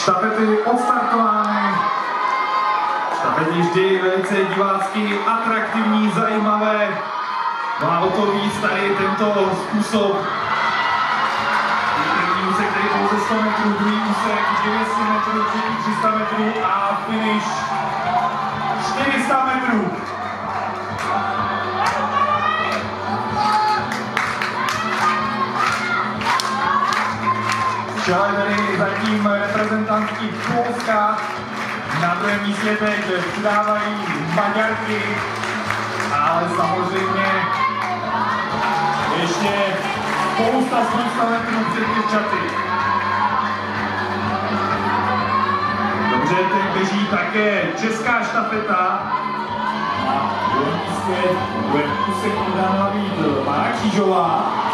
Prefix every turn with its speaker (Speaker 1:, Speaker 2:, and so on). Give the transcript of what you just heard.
Speaker 1: Štafety odstartovány. Štafety vždy velice divácky atraktivní, zajímavé. No a o to víc tady tento způsob. První úsek, který pouze 100 metrů, druhý úsek 200 metrů, třetí 300 metrů a finish 400 metrů. Čele tady zatím reprezentantky Polska. Na druhém místě teď přidávají Maďarky, ale samozřejmě ještě spousta, spousta metrů před děvčaty. Dobře, teď běží také česká štafeta. Na druhém místě bude úsek navíc Mára Křížová.